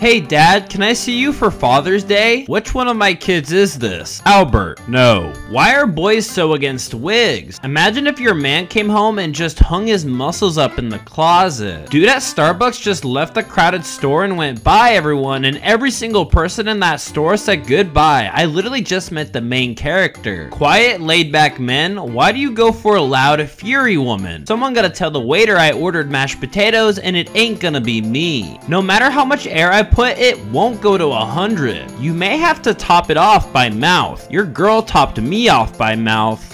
Hey dad, can I see you for Father's Day? Which one of my kids is this? Albert, no. Why are boys so against wigs? Imagine if your man came home and just hung his muscles up in the closet. Dude at Starbucks just left the crowded store and went bye everyone and every single person in that store said goodbye. I literally just met the main character. Quiet, laid back men, why do you go for a loud, fury woman? Someone gotta tell the waiter I ordered mashed potatoes and it ain't gonna be me. No matter how much air I put, it won't go to 100. You may have to top it off by mouth. Your girl topped me off by mouth.